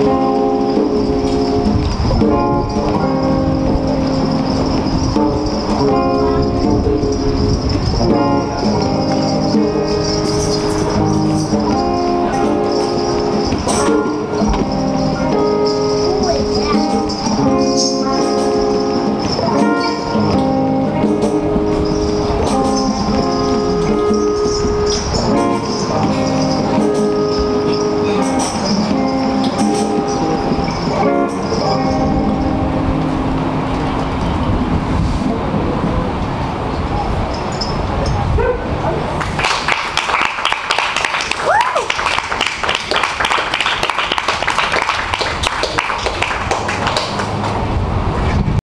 you.